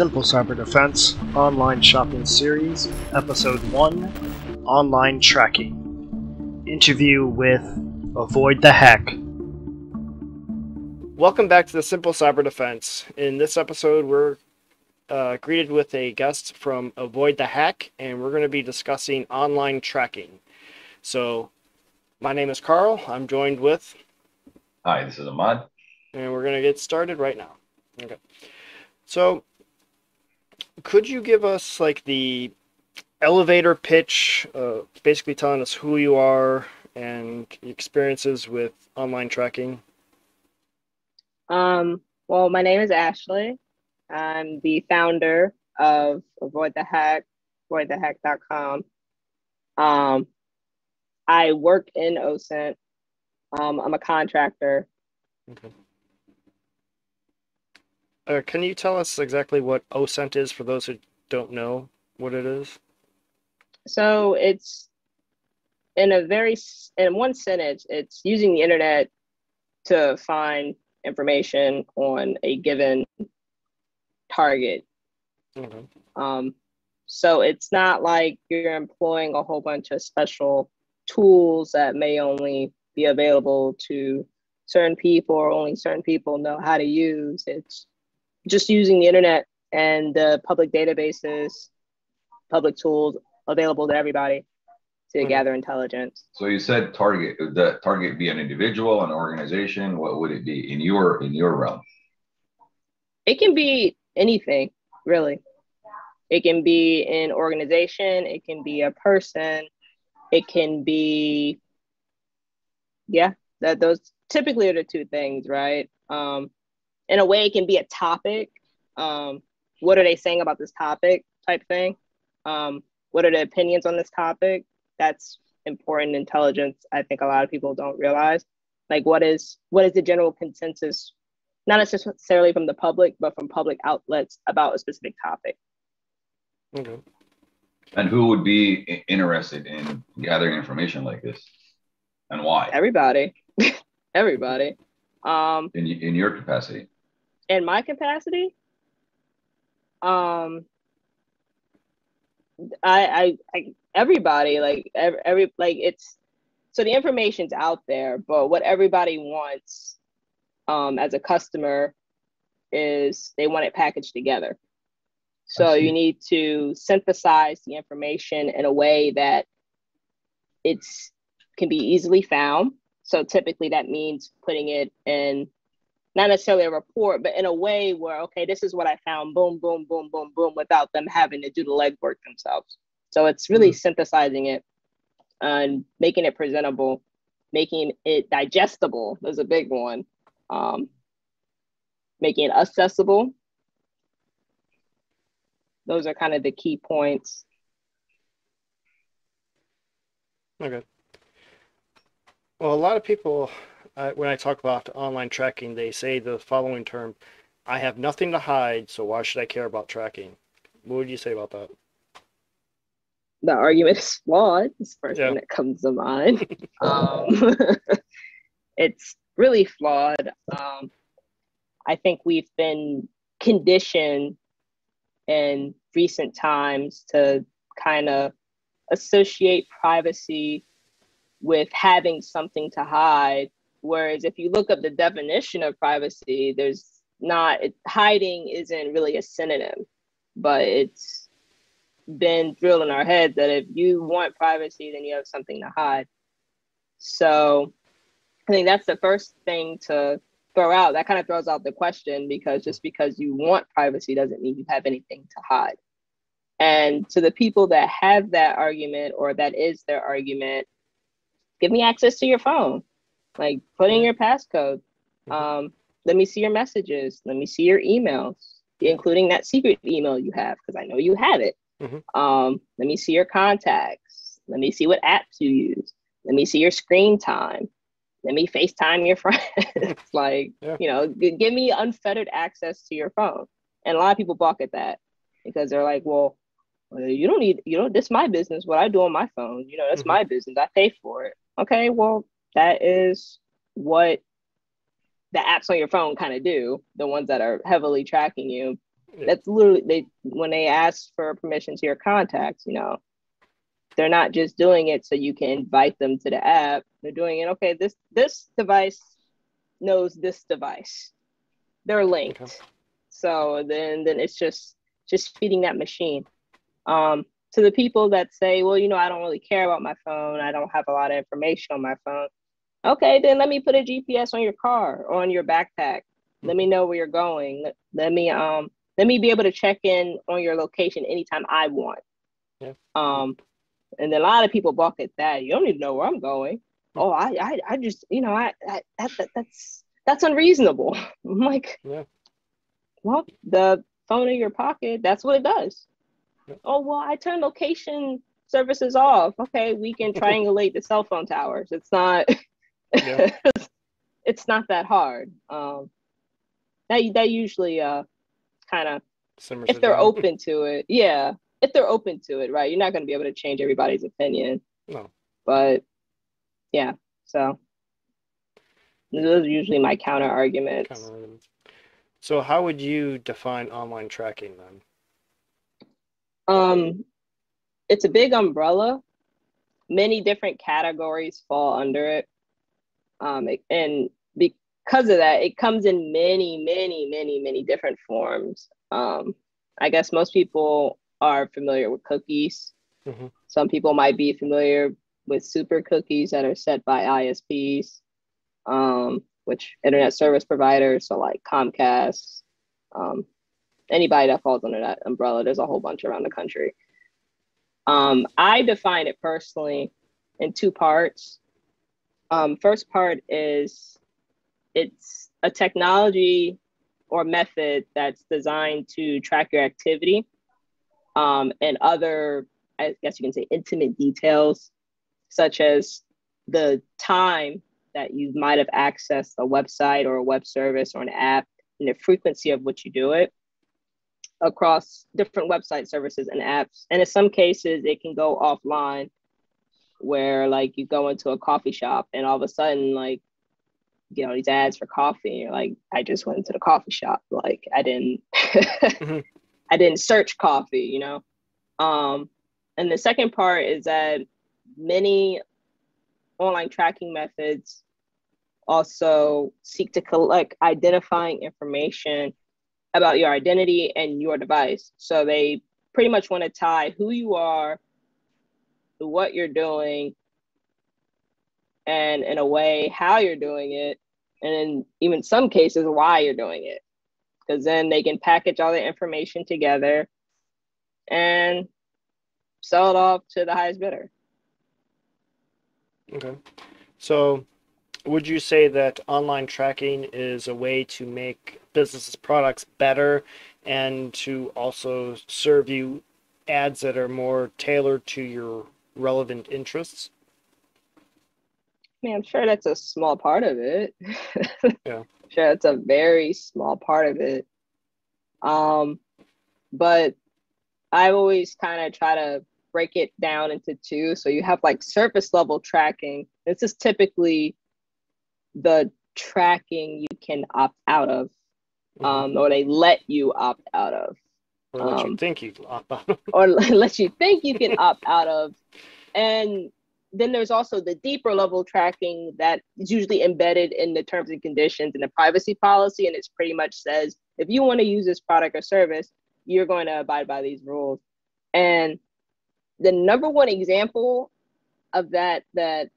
Simple Cyber Defense Online Shopping Series, Episode 1 Online Tracking. Interview with Avoid the Hack. Welcome back to the Simple Cyber Defense. In this episode, we're uh, greeted with a guest from Avoid the Hack, and we're going to be discussing online tracking. So, my name is Carl. I'm joined with. Hi, this is Ahmad. And we're going to get started right now. Okay. So, could you give us like the elevator pitch, uh, basically telling us who you are and experiences with online tracking? Um, well, my name is Ashley. I'm the founder of Avoid the Hack, avoidthehack.com. Um, I work in OSINT. Um, I'm a contractor. Okay. Uh, can you tell us exactly what OSINT is for those who don't know what it is? So it's in a very in one sentence, it's using the internet to find information on a given target. Mm-hmm. Um, so it's not like you're employing a whole bunch of special tools that may only be available to certain people or only certain people know how to use. It's just using the internet and the public databases, public tools available to everybody to mm-hmm. gather intelligence. So you said target. Would the target be an individual, an organization? What would it be in your in your realm? It can be anything, really. It can be an organization. It can be a person. It can be, yeah, that those typically are the two things, right? Um, in a way, it can be a topic. Um, what are they saying about this topic type thing? Um, what are the opinions on this topic? That's important intelligence. I think a lot of people don't realize. Like, what is what is the general consensus, not necessarily from the public, but from public outlets about a specific topic? Okay. And who would be interested in gathering information like this, and why? Everybody, everybody. Um, in in your capacity. In my capacity, um, I, I, I everybody like every, every like it's so the information's out there, but what everybody wants um, as a customer is they want it packaged together. So you need to synthesize the information in a way that it's can be easily found. So typically that means putting it in not necessarily a report, but in a way where, okay, this is what I found, boom, boom, boom, boom, boom, without them having to do the legwork themselves. So it's really mm-hmm. synthesizing it and making it presentable, making it digestible is a big one, um, making it accessible. Those are kind of the key points. Okay. Well, a lot of people uh, when I talk about online tracking, they say the following term I have nothing to hide, so why should I care about tracking? What would you say about that? The argument is flawed. It's the first yeah. thing that comes to mind. um, it's really flawed. Um, I think we've been conditioned in recent times to kind of associate privacy with having something to hide Whereas if you look up the definition of privacy, there's not it, hiding isn't really a synonym, but it's been drilled in our heads that if you want privacy, then you have something to hide. So I think that's the first thing to throw out. That kind of throws out the question because just because you want privacy doesn't mean you have anything to hide. And to the people that have that argument or that is their argument, give me access to your phone. Like put in your passcode. Mm-hmm. Um, let me see your messages. Let me see your emails, including that secret email you have, because I know you have it. Mm-hmm. Um, let me see your contacts. Let me see what apps you use. Let me see your screen time. Let me FaceTime your friends. like, yeah. you know, g- give me unfettered access to your phone. And a lot of people balk at that because they're like, well, you don't need, you know, this is my business. What I do on my phone, you know, that's mm-hmm. my business. I pay for it. Okay, well, that is what the apps on your phone kind of do, the ones that are heavily tracking you. That's literally they when they ask for permission to your contacts, you know, they're not just doing it so you can invite them to the app. They're doing it, okay, this this device knows this device. They're linked. Okay. So then then it's just just feeding that machine. Um, to the people that say, well, you know, I don't really care about my phone. I don't have a lot of information on my phone. Okay, then let me put a GPS on your car or on your backpack. Let me know where you're going. Let, let me um let me be able to check in on your location anytime I want. Yeah. Um, and a lot of people balk at that. You don't even know where I'm going. Oh, I, I, I just, you know, I, I that, that that's that's unreasonable. I'm like, yeah. well, the phone in your pocket, that's what it does. Yeah. Oh well, I turn location services off. Okay, we can triangulate the cell phone towers. It's not, yeah. it's not that hard. Um, that that usually uh kind of if they're down. open to it, yeah, if they're open to it, right? You're not going to be able to change everybody's opinion. No. But yeah, so those are usually my counter arguments. So how would you define online tracking then? Um, it's a big umbrella. Many different categories fall under it. Um, and because of that, it comes in many, many, many, many different forms. Um, I guess most people are familiar with cookies. Mm-hmm. Some people might be familiar with super cookies that are set by ISPs, um, which internet service providers, so like Comcast, um, anybody that falls under that umbrella. There's a whole bunch around the country. Um, I define it personally in two parts. Um, first part is it's a technology or method that's designed to track your activity um, and other, I guess you can say, intimate details, such as the time that you might have accessed a website or a web service or an app and the frequency of which you do it across different website services and apps. And in some cases, it can go offline where like you go into a coffee shop and all of a sudden like you know these ads for coffee and you're like i just went to the coffee shop like i didn't mm-hmm. I didn't search coffee, you know. Um, and the second part is that many online tracking methods also seek to collect identifying information about your identity and your device. So they pretty much want to tie who you are, what you're doing, and in a way, how you're doing it, and in even some cases, why you're doing it because then they can package all the information together and sell it off to the highest bidder. Okay. So, would you say that online tracking is a way to make businesses' products better and to also serve you ads that are more tailored to your relevant interests? I mean, I'm sure that's a small part of it. yeah sure it's a very small part of it. Um, but I always kind of try to break it down into two. So you have like surface level tracking. This is typically the tracking you can opt out of, mm-hmm. um, or they let you opt out of. Or let um, you think you opt out. or let you think you can opt out of. And then there's also the deeper level tracking that is usually embedded in the terms and conditions and the privacy policy. And it's pretty much says if you want to use this product or service, you're going to abide by these rules. And the number one example of that that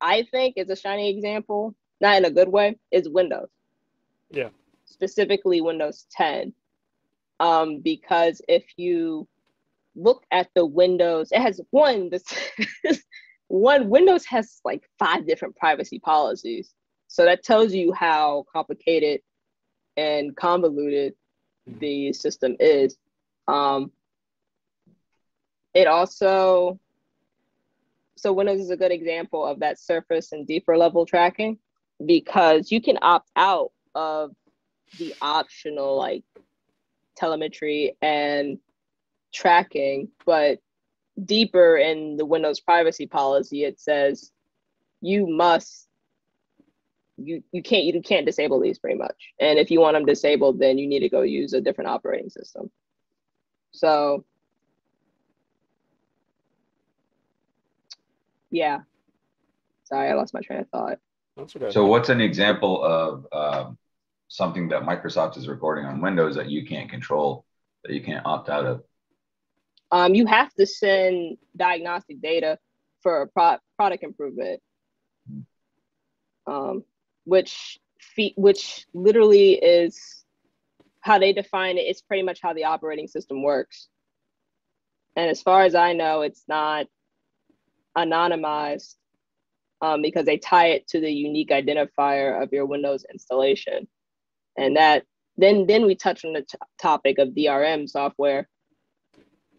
I think is a shiny example, not in a good way, is Windows. Yeah. Specifically Windows 10. Um, because if you look at the Windows, it has one, this one Windows has like five different privacy policies. So that tells you how complicated and convoluted mm-hmm. the system is. Um, it also, so Windows is a good example of that surface and deeper level tracking because you can opt out of the optional like telemetry and tracking, but deeper in the Windows privacy policy, it says you must you you can't you can't disable these pretty much. And if you want them disabled, then you need to go use a different operating system. So yeah. Sorry, I lost my train of thought. Okay. So what's an example of um, something that Microsoft is recording on Windows that you can't control, that you can't opt out of? Um, you have to send diagnostic data for a pro- product improvement, um, which fe- which literally is how they define it. It's pretty much how the operating system works. And as far as I know, it's not anonymized um, because they tie it to the unique identifier of your Windows installation. And that then then we touch on the t- topic of DRM software.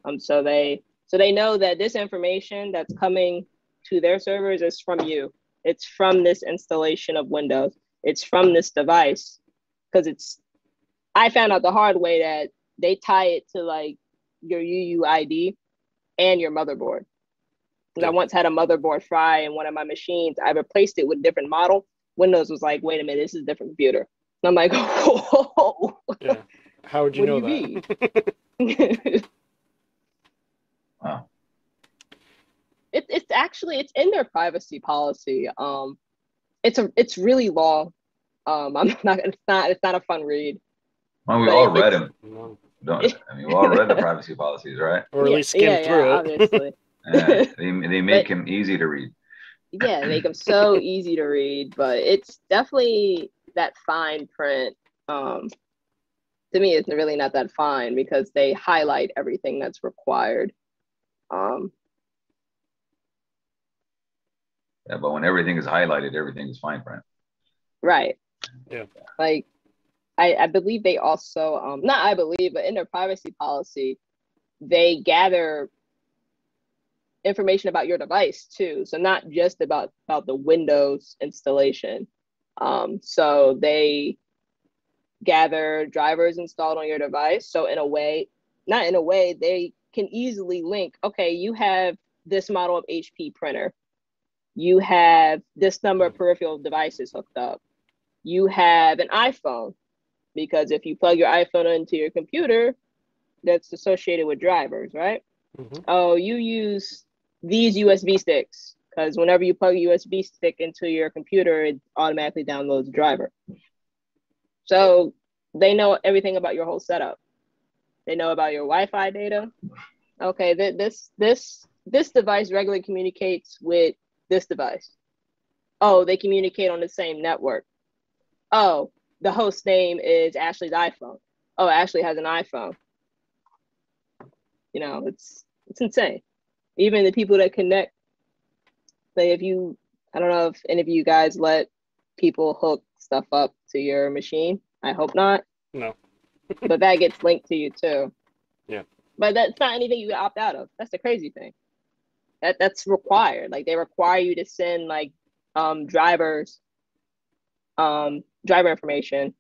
Um, so they so they know that this information that's coming to their servers is from you. It's from this installation of Windows. It's from this device because it's. I found out the hard way that they tie it to like your UUID and your motherboard. Because I once had a motherboard fry in one of my machines. I replaced it with a different model. Windows was like, wait a minute, this is a different computer. And I'm like, oh. Yeah. How would you what know you that? wow. It, it's actually it's in their privacy policy. Um, it's a it's really long. Um, I'm not it's not it's not a fun read. Well, we all read them. Don't I mean we all read the privacy policies, right? Or at least skim yeah, through yeah, it. Obviously. they, they make but, him easy to read. Yeah, make them so easy to read, but it's definitely that fine print. Um, to me, it's really not that fine because they highlight everything that's required. Um, yeah, but when everything is highlighted, everything is fine print. Right. Yeah. Like, I, I believe they also, um, not I believe, but in their privacy policy, they gather information about your device too. So not just about about the Windows installation. Um, so they gather drivers installed on your device. So in a way, not in a way, they can easily link. Okay, you have this model of HP printer. You have this number of peripheral devices hooked up. You have an iPhone because if you plug your iPhone into your computer, that's associated with drivers, right? Mm-hmm. Oh, you use these USB sticks because whenever you plug a USB stick into your computer, it automatically downloads the driver. So they know everything about your whole setup. They know about your Wi-Fi data. Okay, th- this this this device regularly communicates with this device. Oh, they communicate on the same network. Oh, the host name is Ashley's iPhone. Oh, Ashley has an iPhone. You know, it's it's insane even the people that connect like if you i don't know if any of you guys let people hook stuff up to your machine. I hope not. No. But that gets linked to you too. Yeah. But that's not anything you opt out of. That's the crazy thing. That that's required. Like they require you to send like um drivers um driver information.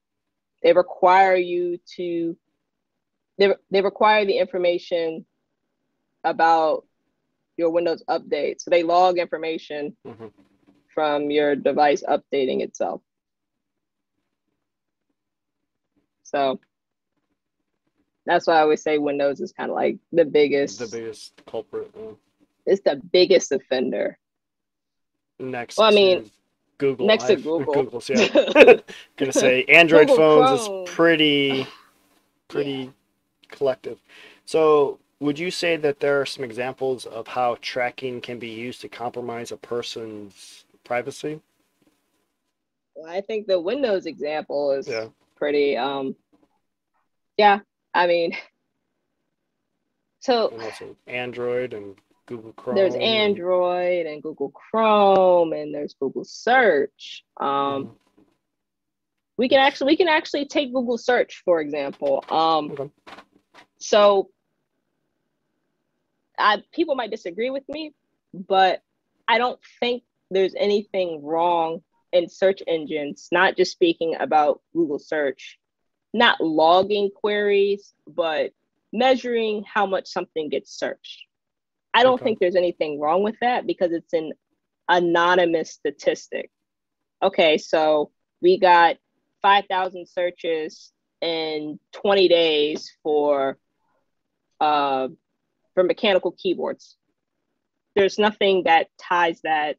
They require you to they, they require the information about your Windows update. So they log information mm-hmm. from your device updating itself. So that's why I always say Windows is kind of like the biggest. The biggest culprit. Yeah. It's the biggest offender. Next. Well, I mean, Google. Next to Google. Google's, yeah. Gonna say Android Google phones Chrome. is pretty, pretty yeah. collective. So would you say that there are some examples of how tracking can be used to compromise a person's privacy? Well, I think the Windows example is yeah. pretty um yeah, I mean so and Android and Google Chrome. There's Android and Google Chrome and there's Google Search. Um mm-hmm. we can actually we can actually take Google Search for example. Um okay. so I, people might disagree with me, but I don't think there's anything wrong in search engines, not just speaking about Google search, not logging queries, but measuring how much something gets searched. I don't okay. think there's anything wrong with that because it's an anonymous statistic. okay, so we got 5,000 searches in 20 days for uh, for mechanical keyboards. There's nothing that ties that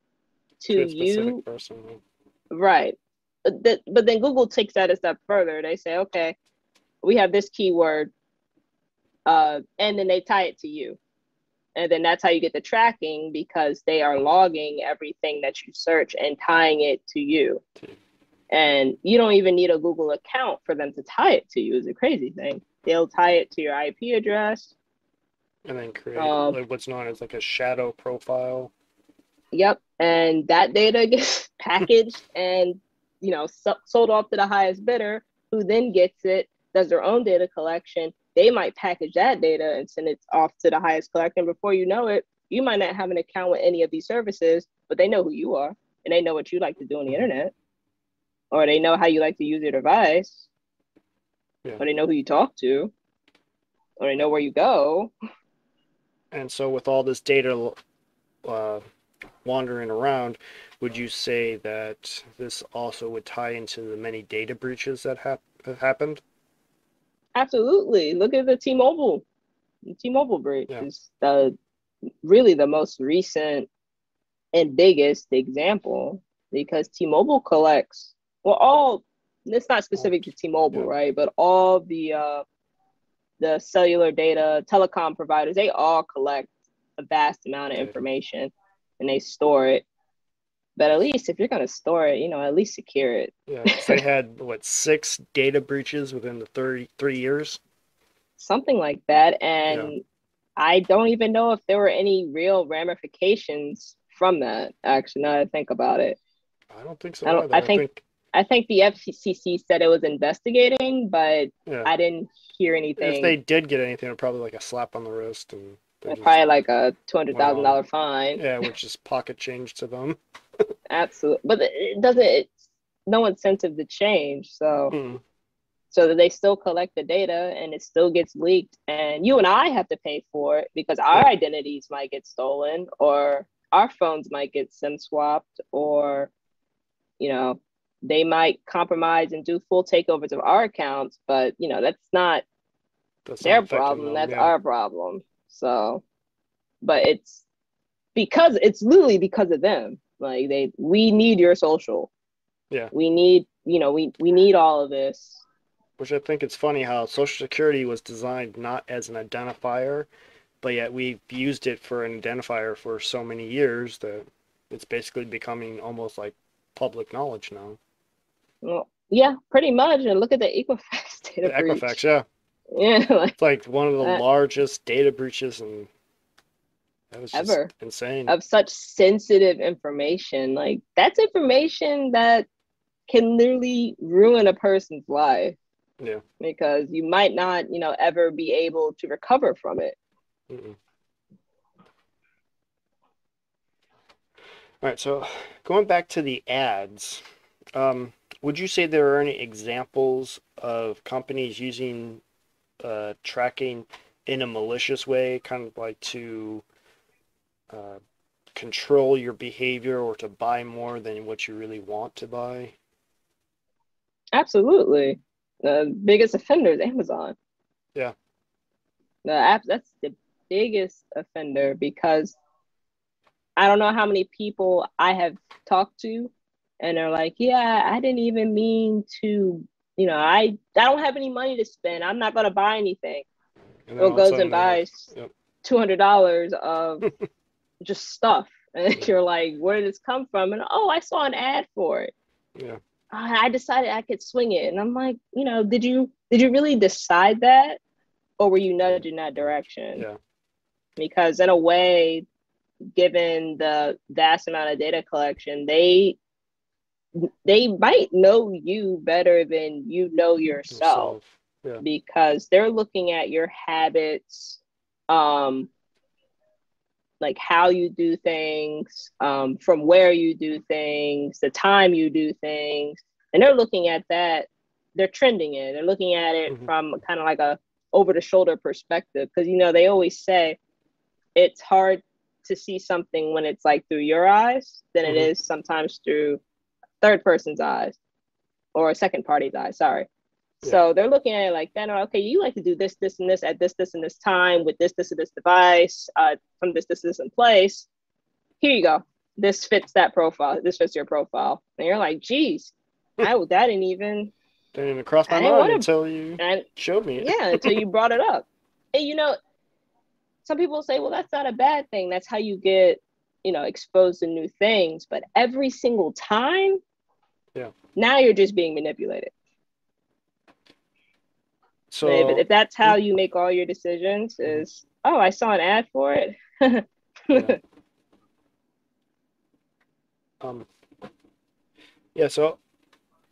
to, to you. Person. Right. But, but then Google takes that a step further. They say, okay, we have this keyword, uh, and then they tie it to you. And then that's how you get the tracking because they are logging everything that you search and tying it to you. And you don't even need a Google account for them to tie it to you, is a crazy thing. They'll tie it to your IP address. And then create um, like what's known as like a shadow profile. Yep. And that data gets packaged and, you know, so- sold off to the highest bidder who then gets it, does their own data collection. They might package that data and send it off to the highest collector. And before you know it, you might not have an account with any of these services, but they know who you are and they know what you like to do on the internet or they know how you like to use your device, yeah. or they know who you talk to, or they know where you go. And so, with all this data uh, wandering around, would you say that this also would tie into the many data breaches that have happened? Absolutely. Look at the T-Mobile. T-Mobile breach yeah. is the really the most recent and biggest example because T-Mobile collects well, all it's not specific to T-Mobile, yeah. right? But all the uh, the cellular data telecom providers, they all collect a vast amount of information and they store it. But at least if you're gonna store it, you know, at least secure it. Yeah, they had what six data breaches within the 33 years, something like that, and yeah. I don't even know if there were any real ramifications from that. Actually, now I think about it, I don't think so. I, don't, I think, I think I think the FCC said it was investigating, but yeah. I didn't hear anything. If they did get anything, it would probably like a slap on the wrist and probably like a two hundred thousand dollar fine. Yeah, which is pocket change to them. Absolutely, but it doesn't. It's no incentive to change. So, mm. so that they still collect the data and it still gets leaked, and you and I have to pay for it because our yeah. identities might get stolen, or our phones might get SIM swapped, or you know they might compromise and do full takeovers of our accounts, but you know, that's not that's their not problem. Them, that's yeah. our problem. So, but it's because it's literally because of them. Like they, we need your social. Yeah. We need, you know, we we need all of this. Which I think it's funny how Social Security was designed not as an identifier, but yet we've used it for an identifier for so many years that it's basically becoming almost like public knowledge now. Well, yeah, pretty much. And look at the Equifax data the breach. Equifax, yeah. Yeah, like, it's like one of the uh, largest data breaches and that was ever insane of such sensitive information. Like that's information that can literally ruin a person's life. Yeah, because you might not, you know, ever be able to recover from it. Mm-mm. All right, so going back to the ads, um, would you say there are any examples of companies using uh, tracking in a malicious way, kind of like to uh, control your behavior or to buy more than what you really want to buy? Absolutely. The biggest offender is Amazon. Yeah. The app that's the biggest offender because I don't know how many people I have talked to and they're like, "Yeah, I didn't even mean to. You know, I I don't have any money to spend. I'm not gonna buy anything." And so goes and buys yep. two hundred dollars of just stuff, and you're like, "Where did this come from?" And oh, I saw an ad for it. Yeah. I decided I could swing it, and I'm like, you know, did you did you really decide that, or were you nudged in that direction? Yeah. Because in a way, given the vast amount of data collection, they they might know you better than you know yourself, yeah. because they're looking at your habits um like how you do things um from where you do things the time you do things and they're looking at that they're trending it they're looking at it mm-hmm. from kind of like a over the shoulder perspective because you know they always say it's hard to see something when it's like through your eyes than mm-hmm. it is sometimes through third person's eyes or a second party's eyes, sorry. Yeah. So they're looking at it like then okay, you like to do this, this, and this at this, this, and this time with this, this, and this device, uh, from this, this, this in place. Here you go. This fits that profile. This fits your profile. And you're like, geez, I that didn't even didn't even cross my mind until you and, showed me it. Yeah, until you brought it up. And you know, some people say, well, that's not a bad thing. That's how you get, you know, exposed to new things. But every single time, yeah, now you're just being manipulated. So if, if that's how you make all your decisions, mm-hmm. is oh, I saw an ad for it. yeah. Um. Yeah. So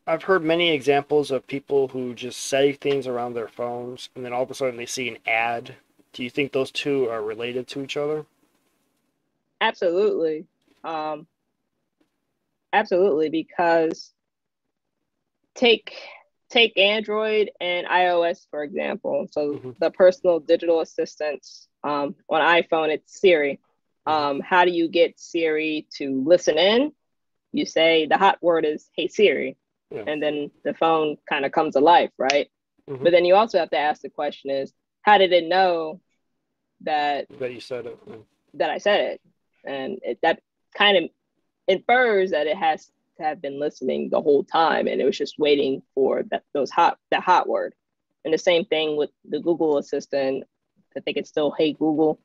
I've heard many examples of people who just say things around their phones and then all of a sudden they see an ad do you think those two are related to each other? Absolutely. Um, absolutely, because take take Android and iOS for example. So mm-hmm. the personal digital assistants um, on iPhone, it's Siri. Um, how do you get Siri to listen in? You say the hot word is "Hey Siri," yeah. and then the phone kind of comes to life, right? Mm-hmm. But then you also have to ask the question: Is how did it know that that you said it that I said it, and it, that kind of infers that it has to have been listening the whole time, and it was just waiting for that those hot that hot word. And the same thing with the Google Assistant. I think it's still Hey Google.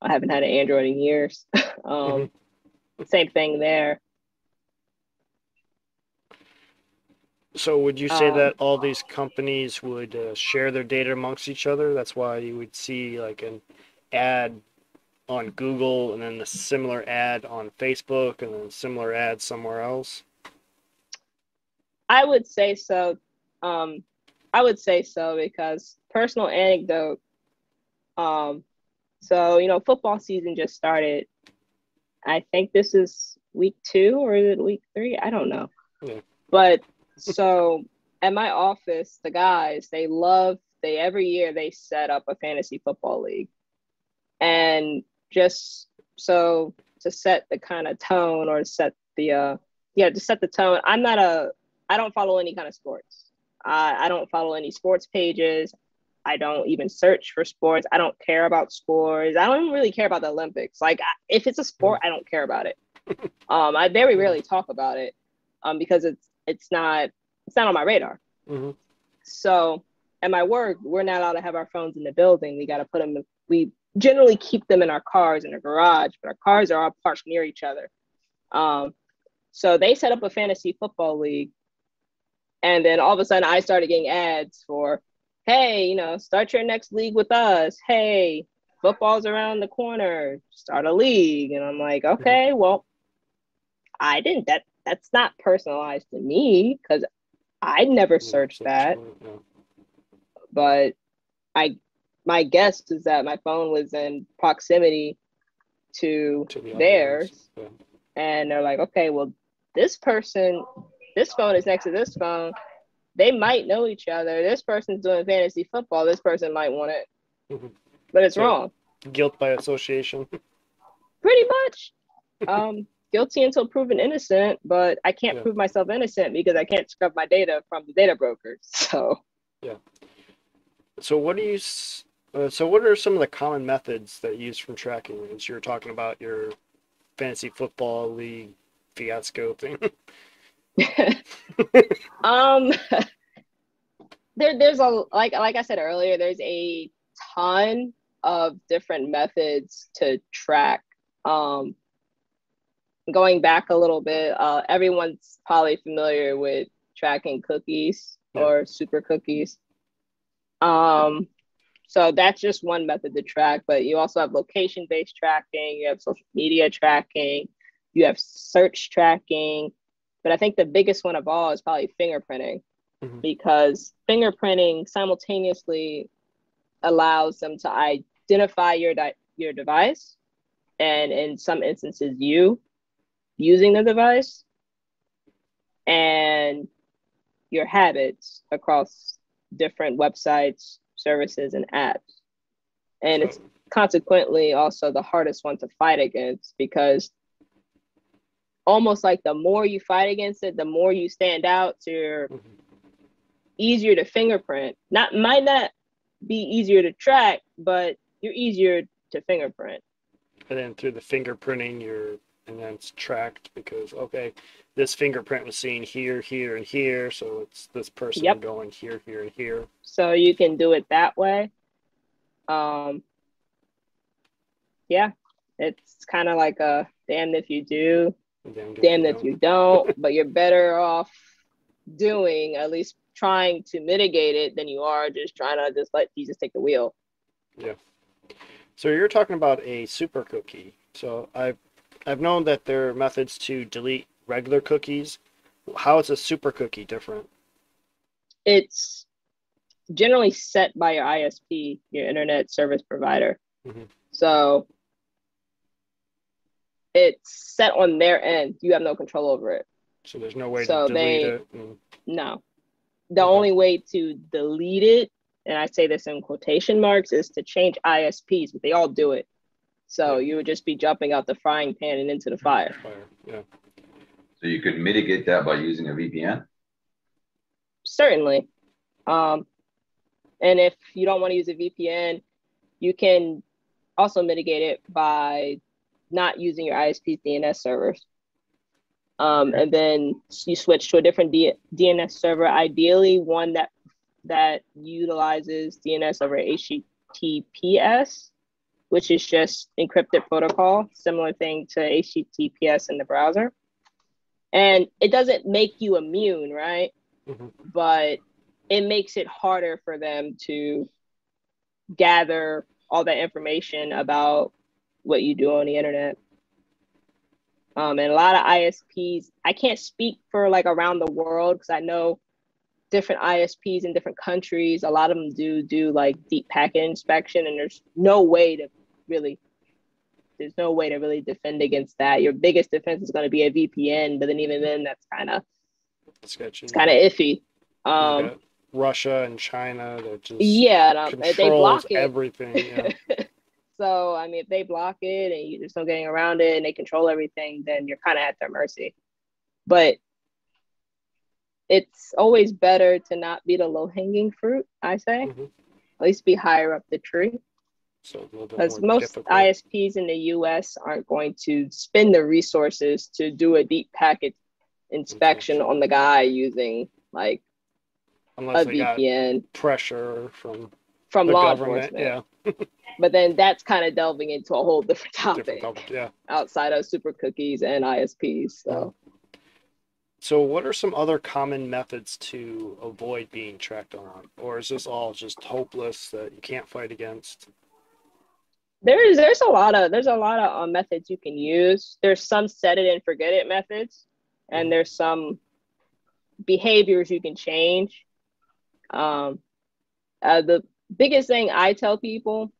I haven't had an Android in years. um, mm-hmm. Same thing there. So would you say um, that all these companies would uh, share their data amongst each other? That's why you would see like an ad on Google and then a similar ad on Facebook and then similar ad somewhere else? I would say so. Um, I would say so because personal anecdote. Um, so you know, football season just started. I think this is week two or is it week three? I don't know. Yeah. But so at my office, the guys, they love, they every year they set up a fantasy football league. And just so to set the kind of tone or set the, uh, yeah, to set the tone, I'm not a, I don't follow any kind of sports. I, I don't follow any sports pages. I don't even search for sports. I don't care about scores. I don't really care about the Olympics. Like if it's a sport, I don't care about it. Um, I very rarely talk about it um, because it's it's not it's not on my radar. Mm-hmm. So at my work, we're not allowed to have our phones in the building. We got to put them. In, we generally keep them in our cars in our garage, but our cars are all parked near each other. Um, so they set up a fantasy football league, and then all of a sudden, I started getting ads for, hey, you know, start your next league with us. Hey, football's around the corner. Start a league, and I'm like, okay, well, I didn't. That that's not personalized to me because I never searched that. But I my guess is that my phone was in proximity to, to the theirs. Yeah. And they're like, okay, well, this person, this phone is next to this phone. They might know each other. This person's doing fantasy football. This person might want it. Mm-hmm. But it's wrong. Guilt by association. Pretty much. Um, guilty until proven innocent, but I can't yeah. prove myself innocent because I can't scrub my data from the data brokers. So yeah. So what do you? Uh, so what are some of the common methods that you use from tracking? As you're talking about your fantasy football league fiasco thing. um, there, there's a like like I said earlier. There's a ton of different methods to track um going back a little bit, uh, everyone's probably familiar with tracking cookies yeah. or super cookies. Um, so that's just one method to track, but you also have location based tracking, you have social media tracking, you have search tracking. But I think the biggest one of all is probably fingerprinting mm-hmm. because fingerprinting simultaneously allows them to identify your, di- your device and in some instances you using the device and your habits across different websites, services, and apps. And it's consequently also the hardest one to fight against because almost like the more you fight against it, the more you stand out. So you're mm-hmm. easier to fingerprint. Not might not be easier to track, but you're easier to fingerprint. And then through the fingerprinting, you're and then it's tracked because okay, this fingerprint was seen here, here, and here, so it's this person yep. going here, here, and here. So you can do it that way. Um, yeah, it's kind of like a damned if you do, damned if, you don't, but you're better off doing at least trying to mitigate it than you are just trying to just let Jesus take the wheel. Yeah. So you're talking about a super cookie. So I've I've known that there are methods to delete regular cookies. How is a super cookie different? It's generally set by your ISP, your internet service provider. Mm-hmm. So it's set on their end. You have no control over it. So there's no way so to delete they, it. And... No. The okay. only way to delete it, and I say this in quotation marks, is to change ISPs, but they all do it. So yeah. you would just be jumping out the frying pan and into the fire. fire. Yeah. So you could mitigate that by using a VPN? Certainly. Um, and if you don't want to use a VPN, you can also mitigate it by not using your ISP's DNS servers. Um, and then you switch to a different D- DNS server, ideally one that that utilizes DNS over HTTPS, which is just encrypted protocol, similar thing to HTTPS in the browser. And it doesn't make you immune, right? Mm-hmm. But it makes it harder for them to gather all that information about what you do on the internet. Um, and a lot of ISPs, I can't speak for like around the world because I know different ISPs in different countries. A lot of them do do like deep packet inspection, and there's no way to really, there's no way to really defend against that. Your biggest defense is going to be a VPN, but then even then, that's kind of sketchy. It's kind of iffy. Um, Russia and China, they're just yeah, they block it. everything. Yeah. So I mean, if they block it and you, there's no getting around it, and they control everything, then you're kind of at their mercy. But it's always better to not be the low hanging fruit. I say, mm-hmm. at least be higher up the tree. So because most difficult. ISPs in the U.S. aren't going to spend the resources to do a deep packet inspection mm-hmm. on the guy using like Unless a VPN pressure from from law enforcement. Yeah. but then that's kind of delving into a whole different topic. Different topic yeah. Outside of super cookies and ISPs. So. Mm-hmm. So, what are some other common methods to avoid being tracked on, or is this all just hopeless that you can't fight against? There's there's a lot of there's a lot of uh, methods you can use. There's some set it and forget it methods, and there's some behaviors you can change. Um, uh, the biggest thing I tell people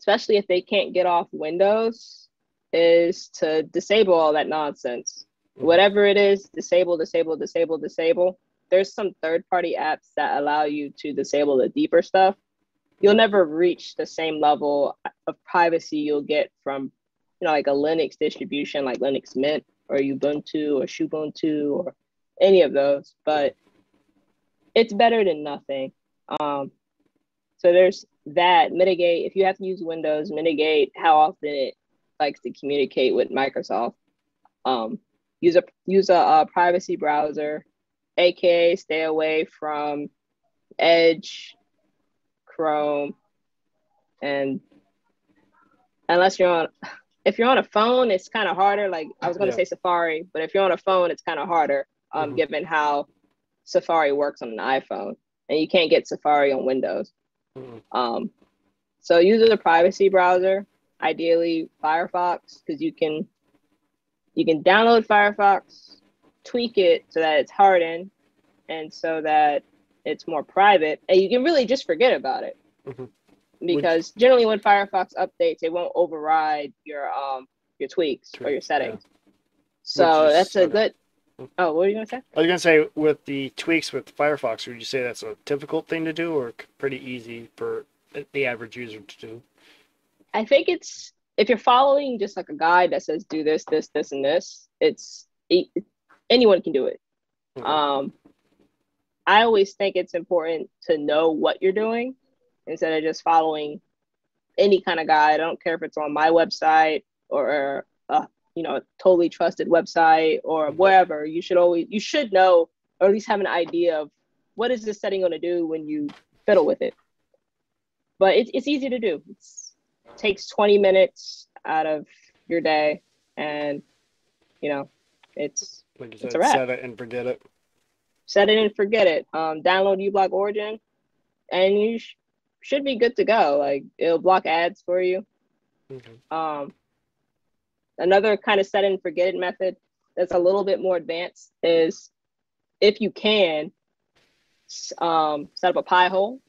especially if they can't get off Windows, is to disable all that nonsense. Whatever it is, disable, disable, disable, disable. There's some third party apps that allow you to disable the deeper stuff. You'll never reach the same level of privacy you'll get from, you know, like a Linux distribution like Linux Mint or Ubuntu or Xubuntu or any of those, but it's better than nothing. Um, so there's that mitigate if you have to use Windows, mitigate how often it likes to communicate with Microsoft. Um, use a use a, a privacy browser, aka stay away from Edge, Chrome, and unless you're on if you're on a phone, it's kind of harder. Like I was going to yeah. say Safari, but if you're on a phone, it's kind of harder, um, mm-hmm. given how Safari works on an iPhone, and you can't get Safari on Windows. Mm-hmm. Um, so use a privacy browser, ideally Firefox, because you can you can download Firefox, tweak it so that it's hardened, and so that it's more private, and you can really just forget about it. Mm-hmm. Because Which, generally, when Firefox updates, it won't override your um your tweaks or your settings. Yeah. So that's a good. Oh, what are you gonna say? I was gonna say with the tweaks with Firefox, would you say that's a difficult thing to do, or pretty easy for the average user to do? I think it's if you're following just like a guide that says do this, this, this, and this, it's it, anyone can do it. Mm-hmm. Um, I always think it's important to know what you're doing instead of just following any kind of guide. I don't care if it's on my website or a you know a totally trusted website or mm-hmm. wherever. You should always you should know or at least have an idea of what is this setting going to do when you fiddle with it. But it's it's easy to do. It's takes 20 minutes out of your day and you know it's like you said, it's a wrap. set it and forget it set it and forget it um, download uBlock origin and you sh- should be good to go like it'll block ads for you mm-hmm. um, another kind of set and forget it method that's a little bit more advanced is if you can um, set up a Pi-hole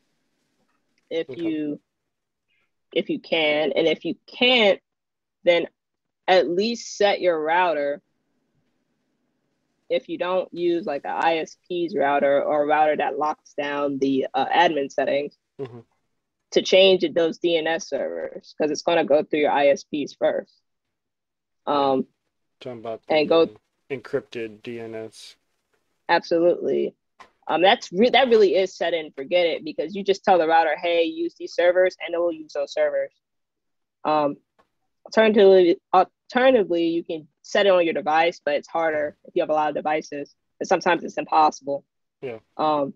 if okay. you if you can. And if you can't, then at least set your router. If you don't use like an ISP's router or a router that locks down the uh, admin settings, mm-hmm. to change those DNS servers because it's going to go through your ISPs first. Um, Talking about and go encrypted DNS. Absolutely. Um, that's re- that really is set and forget it because you just tell the router, hey, use these servers, and it will use those servers. Um, alternatively, alternatively, you can set it on your device, but it's harder if you have a lot of devices, and sometimes it's impossible. Yeah. Um,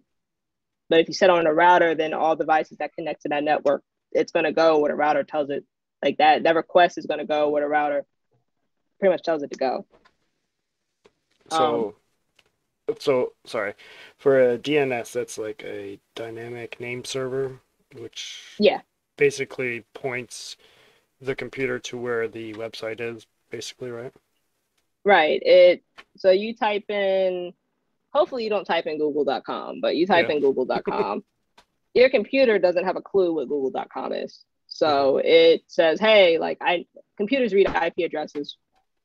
but if you set on a router, then all devices that connect to that network, it's going to go where the router tells it. Like that, that request is going to go where the router pretty much tells it to go. So, um, so sorry for a dns that's like a dynamic name server which yeah basically points the computer to where the website is basically right right it so you type in hopefully you don't type in google.com but you type yeah. in google.com your computer doesn't have a clue what google.com is so it says hey like i computers read ip addresses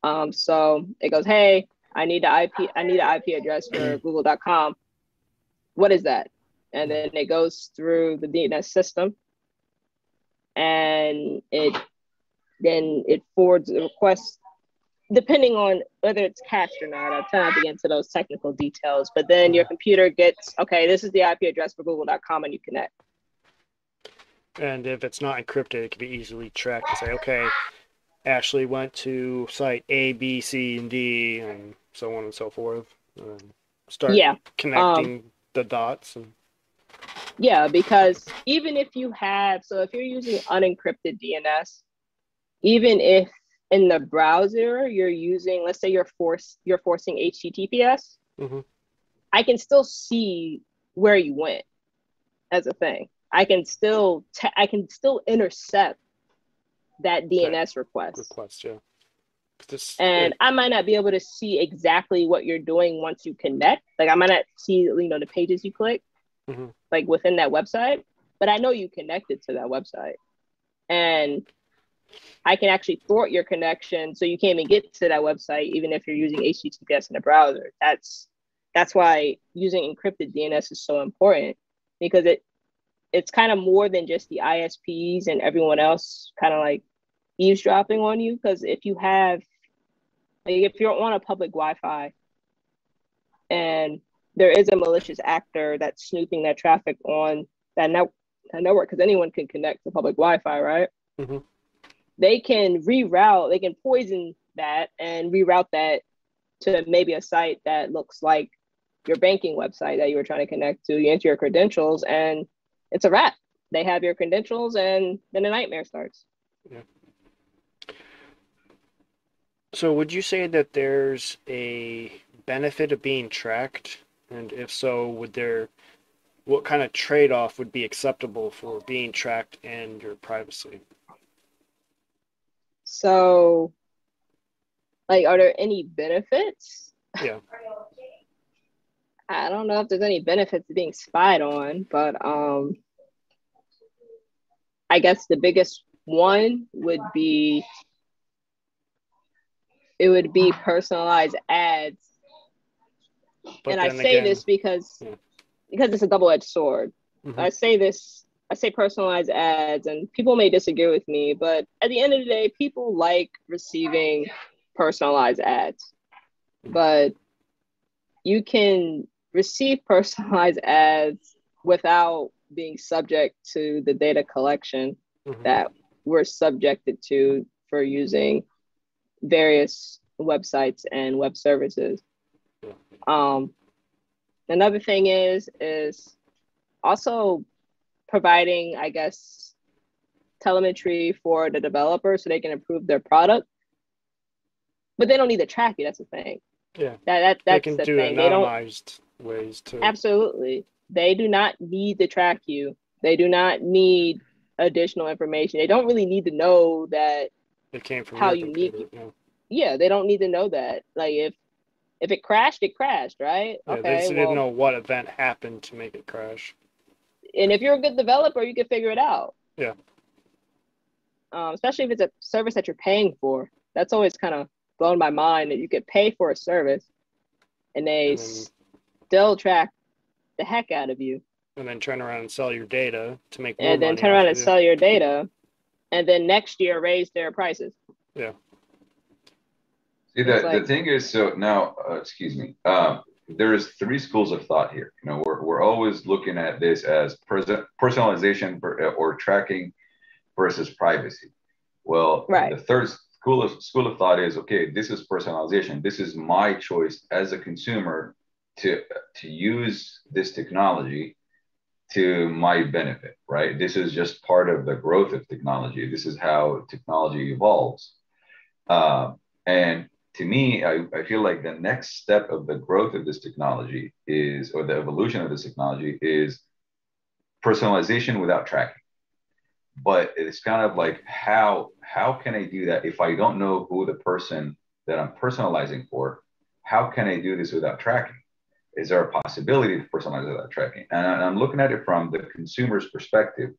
um so it goes hey I need the IP, I need an IP address for google.com. What is that? And then it goes through the DNS system and it then it forwards the request depending on whether it's cached or not. I'll try not to get into those technical details, but then your computer gets okay, this is the IP address for google.com and you connect. And if it's not encrypted, it can be easily tracked to say, okay, Ashley went to site A, B, C, and D, and so on and so forth. And start yeah. connecting um, the dots. And... Yeah, because even if you have, so if you're using unencrypted DNS, even if in the browser you're using, let's say you're force you're forcing HTTPS, mm-hmm. I can still see where you went as a thing. I can still te- I can still intercept that DNS request. Request, yeah. This, and I might not be able to see exactly what you're doing once you connect. Like I might not see, you know, the pages you click, mm-hmm. like within that website, but I know you connected to that website, and I can actually thwart your connection so you can't even get to that website, even if you're using HTTPS in a browser. That's that's why using encrypted DNS is so important because it it's kind of more than just the ISPs and everyone else kind of like eavesdropping on you because if you have like if you're on a public wi-fi and there is a malicious actor that's snooping that traffic on that, net- that network because anyone can connect to public wi-fi right mm-hmm. They can reroute they can poison that and reroute that to maybe a site that looks like your banking website that you were trying to connect to you enter your credentials and it's a wrap they have your credentials and then a nightmare starts yeah so, would you say that there's a benefit of being tracked? And if so, would there, what kind of trade off would be acceptable for being tracked and your privacy? So, like, are there any benefits? Yeah. I don't know if there's any benefits to being spied on, but um, I guess the biggest one would be it would be personalized ads. But and I say again, this because yeah. because it's a double-edged sword. Mm-hmm. I say this I say personalized ads, and people may disagree with me, but at the end of the day, people like receiving personalized ads. But you can receive personalized ads without being subject to the data collection mm-hmm. that we're subjected to for using various websites and web services. Um, another thing is is also providing, I guess, telemetry for the developer so they can improve their product. But they don't need to track you. That's the thing. Yeah. That, that that's they can the do thing. anonymized they don't, ways to absolutely. They do not need to track you. They do not need additional information. They don't really need to know that it came from how unique. yeah. yeah, they don't need to know that. Like if if it crashed, it crashed, right? Yeah, okay. They well, didn't know what event happened to make it crash. And if you're a good developer, you can figure it out. Yeah. Um, especially if it's a service that you're paying for. That's always kind of blown my mind that you could pay for a service and they and then, still track the heck out of you. And then turn around and sell your data to make money. And then turn around and sell your data and then next year raise their prices. Yeah. See, the, like, the thing is, so now, uh, excuse me, um, there's three schools of thought here. You know, we're, we're always looking at this as personalization or tracking versus privacy. Well, right. the third school of school of thought is okay. This is personalization. This is my choice as a consumer to to use this technology to my benefit. Right. This is just part of the growth of technology. This is how technology evolves. Uh, and to me, I, I feel like the next step of the growth of this technology is, or the evolution of this technology is personalization without tracking. But it's kind of like how how can I do that if I don't know who the person that I'm personalizing for? How can I do this without tracking? Is there a possibility to personalize without tracking? And I'm looking at it from the consumer's perspective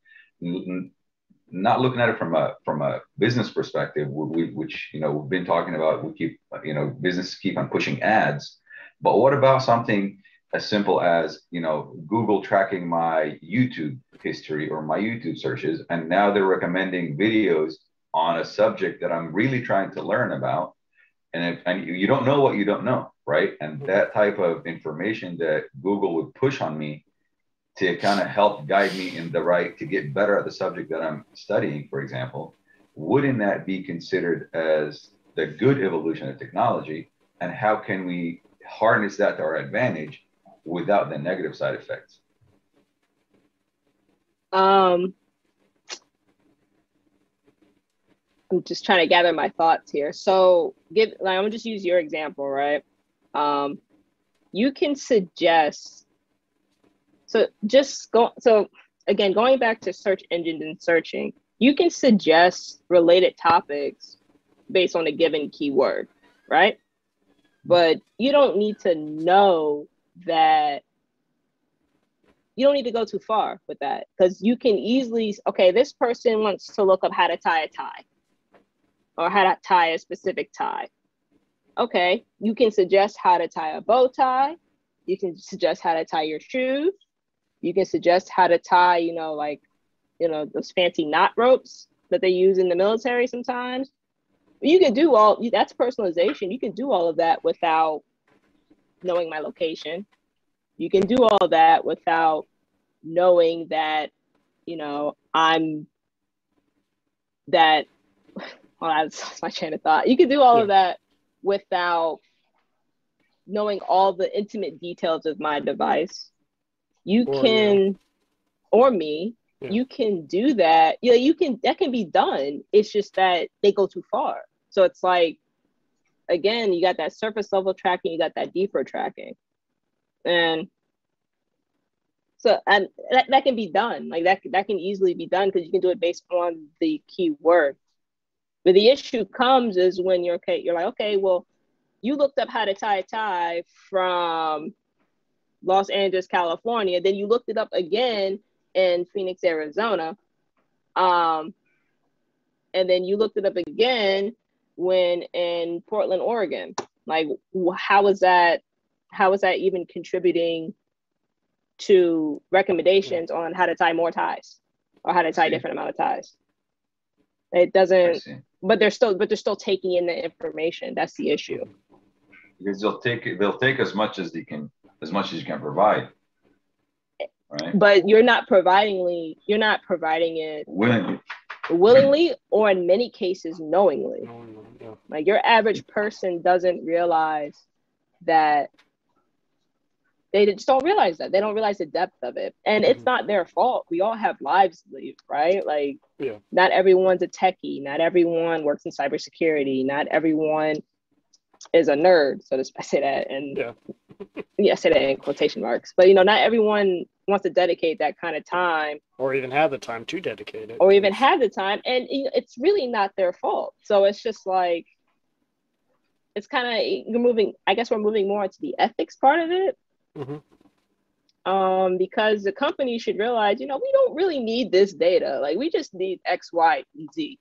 not looking at it from a from a business perspective, we, which you know we've been talking about. We keep you know businesses keep on pushing ads, but what about something as simple as you know Google tracking my YouTube history or my YouTube searches, and now they're recommending videos on a subject that I'm really trying to learn about, and if, and you don't know what you don't know, right? And mm-hmm. that type of information that Google would push on me to kind of help guide me in the right to get better at the subject that I'm studying, for example, wouldn't that be considered as the good evolution of technology? And how can we harness that to our advantage without the negative side effects? Um, I'm just trying to gather my thoughts here. So, give like, I'm gonna just use your example, right? Um, you can suggest so just go so again, going back to search engines and searching, you can suggest related topics based on a given keyword, right? But you don't need to know that you don't need to go too far with that because you can easily okay this person wants to look up how to tie a tie or how to tie a specific tie. Okay you can suggest how to tie a bow tie. You can suggest how to tie your shoes you can suggest how to tie, you know, like, you know, those fancy knot ropes that they use in the military sometimes. You can do all that's personalization. You can do all of that without knowing my location. You can do all that without knowing that, you know, I'm that well, that's my chain of thought. You can do all yeah. of that without knowing all the intimate details of my device you or can you. or me yeah. you can do that. Yeah you can that can be done. It's just that they go too far. So it's like again you got that surface level tracking you got that deeper tracking. And so and that, that can be done. Like that that can easily be done because you can do it based on the keyword but the issue comes is when you're okay you're like okay well you looked up how to tie a tie from Los Angeles, California. Then you looked it up again in Phoenix, Arizona. Um, and then you looked it up again when in Portland, Oregon. Like, how is that? How is that even contributing to recommendations on how to tie more ties? or how to tie a different amount of ties. It doesn't, but they're still, but they're still taking in the information. That's the issue. Because they'll take they'll take as much as they can, as much as you can provide. Right. But you're not providingly, you're not providing it willingly, willingly, or in many cases knowingly. Like your average person doesn't realize that they just don't realize that they don't realize the depth of it and it's mm-hmm. not their fault we all have lives to live right like yeah. not everyone's a techie not everyone works in cybersecurity not everyone is a nerd so to say that and yeah yeah say that in quotation marks but you know not everyone wants to dedicate that kind of time or even have the time to dedicate it or even have the time and it's really not their fault so it's just like it's kind of you're moving i guess we're moving more into the ethics part of it Mm-hmm. Um, because the company should realize, you know, we don't really need this data. Like we just need X, Y, and Z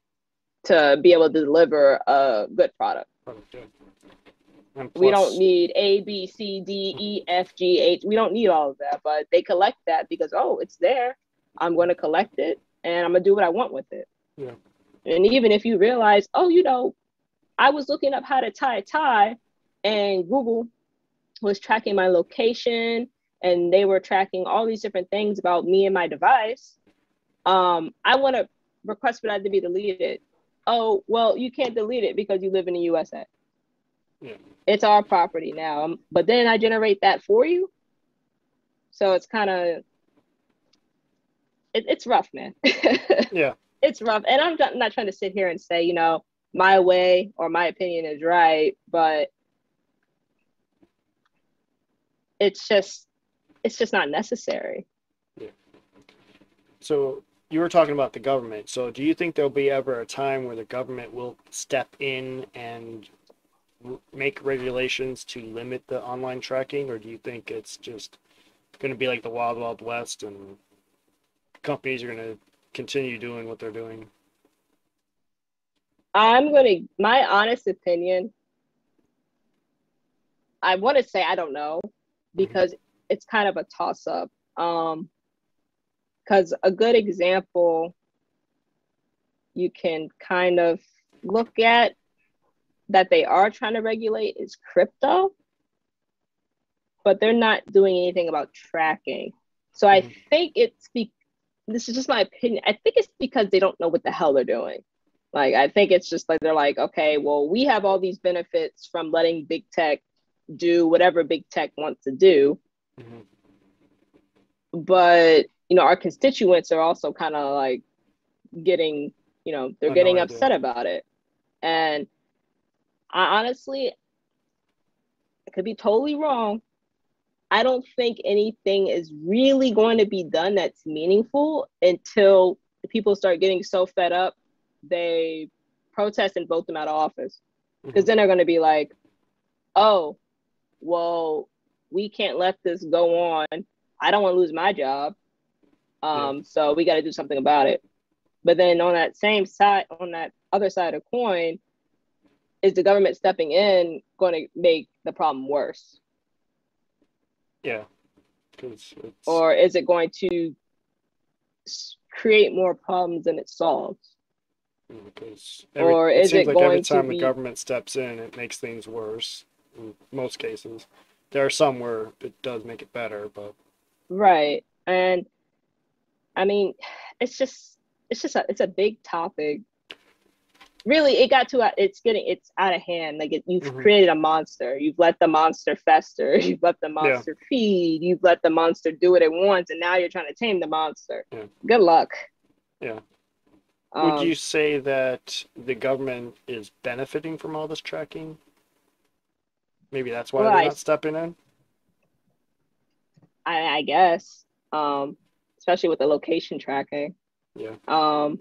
to be able to deliver a good product. Plus, we don't need A, B, C, D, E, F, G, H. We don't need all of that, but they collect that because oh, it's there. I'm going to collect it and I'm gonna do what I want with it. Yeah. And even if you realize, oh, you know, I was looking up how to tie a tie, and Google was tracking my location and they were tracking all these different things about me and my device, um, I want to request for that to be deleted. Oh, well, you can't delete it because you live in the USA. Yeah. It's our property now. Um, but then I generate that for you. So it's kind of, it, it's rough, man. yeah. It's rough. And I'm not, I'm not trying to sit here and say, you know, my way or my opinion is right, but it's just it's just not necessary. Yeah. So you were talking about the government. So do you think there'll be ever a time where the government will step in and make regulations to limit the online tracking, or do you think it's just going to be like the wild wild west and companies are going to continue doing what they're doing? I'm going to my honest opinion. I want to say I don't know because it's kind of a toss up. Um, because a good example you can kind of look at that they are trying to regulate is crypto, but they're not doing anything about tracking. So I mm-hmm. think it's be this is just my opinion. I think it's because they don't know what the hell they're doing. Like I think it's just like they're like, okay, well, we have all these benefits from letting big tech do whatever big tech wants to do. Mm-hmm. But, you know, our constituents are also kind of like getting, you know, they're getting no upset about it. And I honestly, I could be totally wrong. I don't think anything is really going to be done that's meaningful until people start getting so fed up they protest and vote them out of office. Because mm-hmm. then they're going to be like, oh, well, we can't let this go on. I don't want to lose my job. Um, yeah. so we got to do something about it. But then on that same side, on that other side of coin, is the government stepping in going to make the problem worse? Yeah. Or is it going to create more problems than it solves? Because every, or is it, it like going every time to the be... government steps in, it makes things worse in most cases. There are some where it does make it better, but right. And I mean, it's just it's just a it's a big topic. Really, it got to it's getting it's out of hand. Like it, you've mm-hmm. created a monster. You've let the monster fester. You've let the monster yeah. feed. You've let the monster do what it wants, and now you're trying to tame the monster. Yeah. Good luck. Yeah. Um, Would you say that the government is benefiting from all this tracking? Maybe that's why well, they're not stepping in. I, I guess, um, especially with the location tracking. Yeah. Um,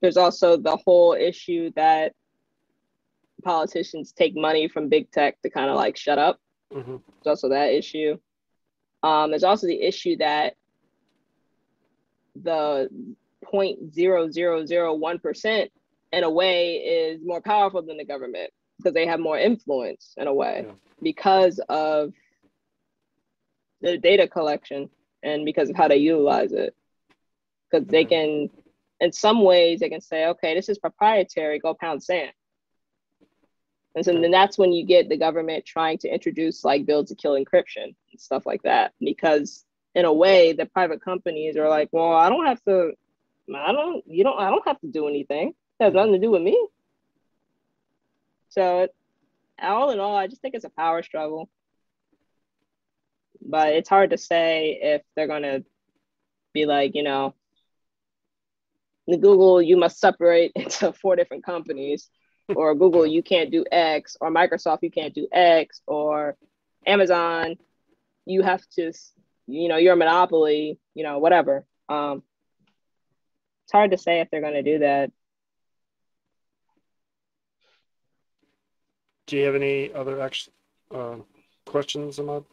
there's also the whole issue that politicians take money from big tech to kind of like shut up. Mm-hmm. There's also that issue. Um, there's also the issue that the 0.0001% in a way is more powerful than the government because they have more influence in a way yeah. because of the data collection and because of how they utilize it. because they can, in some ways, they can say, okay, this is proprietary, go pound sand. And so then that's when you get the government trying to introduce like bills to kill encryption and stuff like that. Because in a way, the private companies are like, well, I don't have to, I don't, you don't, I don't have to do anything. It has nothing to do with me. So, all in all, I just think it's a power struggle. But it's hard to say if they're going to be like, you know, Google, you must separate into four different companies, or Google, you can't do X, or Microsoft, you can't do X, or Amazon, you have to, you know, you're a monopoly, you know, whatever. Um, it's hard to say if they're going to do that. Do you have any other action, uh, questions, Ahmad?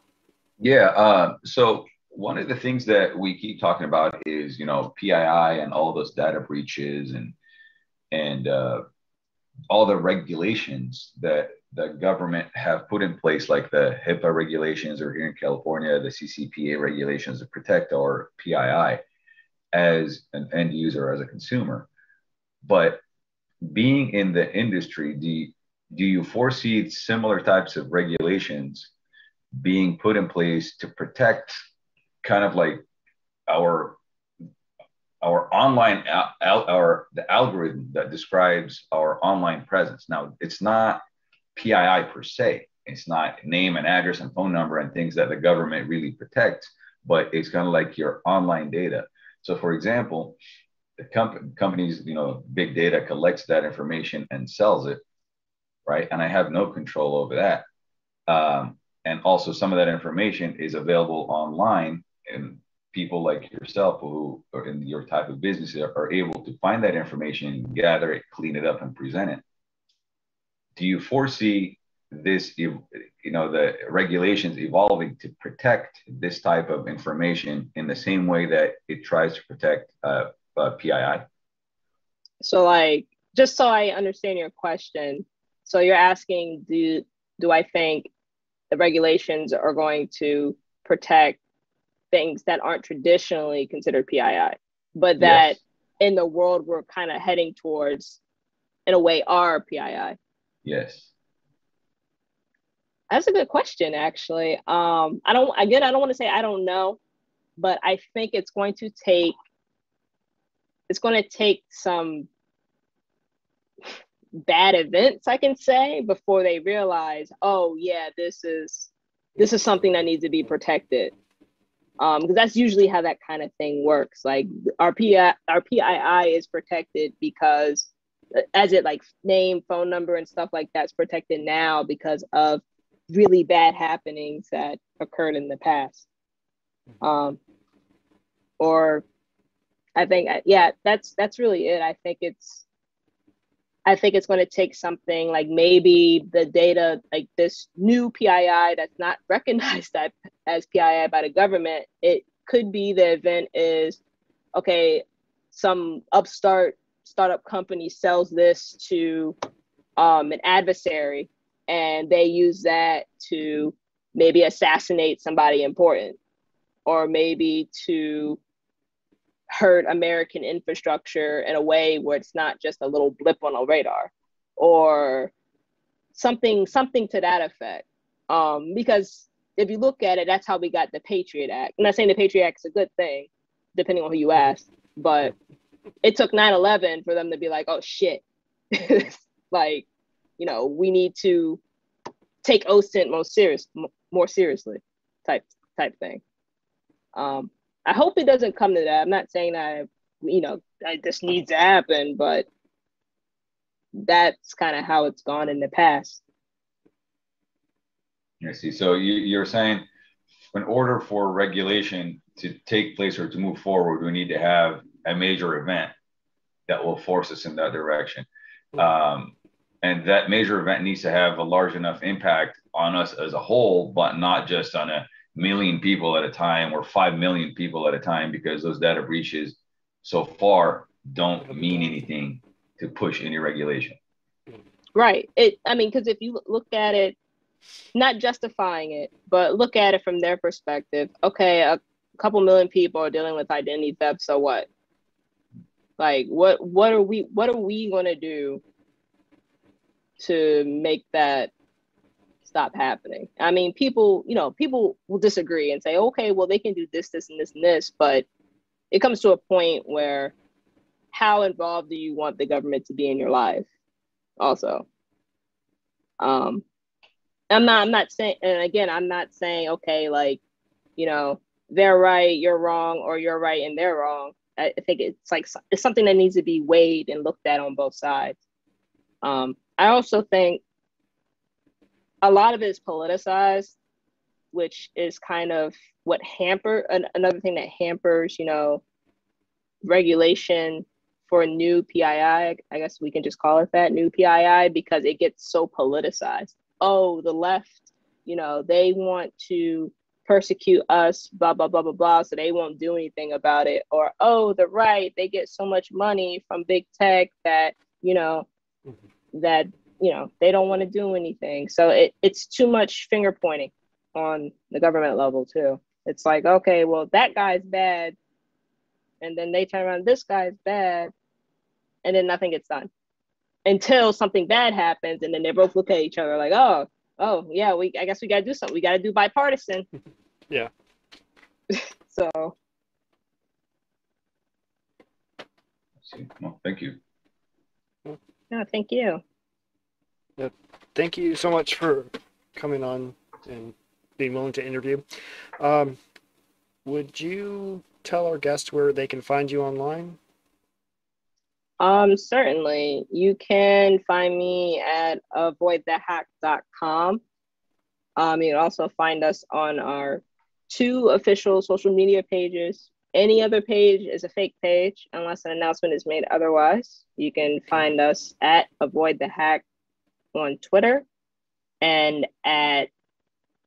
Yeah. Uh, so one of the things that we keep talking about is, you know, PII and all those data breaches and and uh, all the regulations that the government have put in place, like the HIPAA regulations, or here in California, the CCPA regulations to protect our PII as an end user, as a consumer. But being in the industry, do do you foresee similar types of regulations being put in place to protect kind of like our our online al- our the algorithm that describes our online presence. Now it's not pii per se. It's not name and address and phone number and things that the government really protects but it's kind of like your online data. So for example the comp- companies you know big data collects that information and sells it right? And i have no control over that. Um, and also some of that information is available online and people like yourself who are in your type of business are, able to find that information gather it clean it up and present it. Do you foresee this you know the regulations evolving to protect this type of information in the same way that it tries to protect uh, uh, pii so like just so i understand your question so you're asking do do i think the regulations are going to protect things that aren't traditionally considered PII, but that yes. in the world we're kind of heading towards, in a way, are PII. Yes. That's a good question, actually. Um, I don't again, I don't want to say I don't know, but I think it's going to take it's going to take some bad events, I can say, before they realize, oh yeah, this is this is something that needs to be protected. Um, because that's usually how that kind of thing works. Like our PI, our PII is protected because as it like name, phone number, and stuff like that's protected now because of really bad happenings that occurred in the past. Um, or I think yeah, that's that's really it. I think it's I think it's going to take something like maybe the data, like this new PII that's not recognized as PII by the government. It could be the event is okay, some upstart startup company sells this to um, an adversary and they use that to maybe assassinate somebody important or maybe to hurt American infrastructure in a way where it's not just a little blip on a radar or something something to that effect. Um, because if you look at it, that's how we got the Patriot Act. I'm not saying the Patriot Act is a good thing, depending on who you ask, but it took 9-11 for them to be like, oh shit. like, you know, we need to take OSINT most serious more seriously type type thing. Um, I hope it doesn't come to that. I'm not saying that you know that this needs to happen, but that's kind of how it's gone in the past. I see. So you, you're saying, in order for regulation to take place or to move forward, we need to have a major event that will force us in that direction. Um, and that major event needs to have a large enough impact on us as a whole, but not just on a million people at a time or 5 million people at a time because those data breaches so far don't mean anything to push any regulation. Right. It I mean cuz if you look at it not justifying it, but look at it from their perspective. Okay, a couple million people are dealing with identity theft, so what? Like what what are we what are we gonna do to make that stop happening? I mean, people, you know, people will disagree and say, okay, well they can do this, this, and this and this, but it comes to a point where how involved do you want the government to be in your life also um i'm not i'm not saying and again i'm not saying okay like you know they're right you're wrong or you're right and they're wrong i think it's like it's something that needs to be weighed and looked at on both sides um i also think a lot of it is politicized which is kind of what hamper another thing that hampers you know regulation for new PII, I guess we can just call it that, new PII, because it gets so politicized. Oh, the left, you know, they want to persecute us, blah, blah, blah, blah, blah, so they won't do anything about it. Or, oh, the right, they get so much money from big tech that, you know, mm-hmm. that, you know, they don't want to do anything. So it, it's too much finger pointing on the government level, too. It's like, okay, well, that guy's bad. And then they turn around, this guy's bad and then nothing gets done until something bad happens and then they both look at each other like oh oh yeah we i guess we got to do something. We got to do bipartisan. Yeah. So. Well, thank you. Yeah thank you. Yeah, thank you so much for coming on and being willing to interview. Um, would you tell our guests where they can find you online um, certainly. You can find me at avoidthehack.com. Um, you can also find us on our two official social media pages. Any other page is a fake page unless an announcement is made otherwise. You can find us at Avoid the Hack on Twitter and at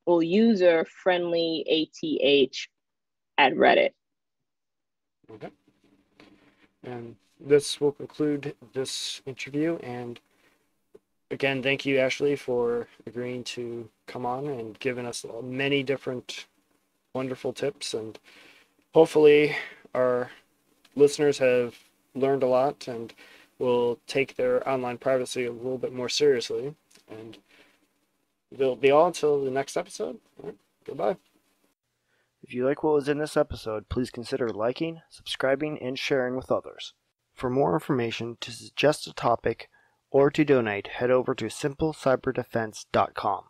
well, user friendly ATH at Reddit. Okay. And this will conclude this interview. And again, thank you, Ashley, for agreeing to come on and giving us many different wonderful tips. And hopefully, our listeners have learned a lot and will take their online privacy a little bit more seriously. And they'll be all until the next episode. Goodbye. If you like what was in this episode, please consider liking, subscribing, and sharing with others. For more information, to suggest a topic, or to donate, head over to simplecyberdefense.com.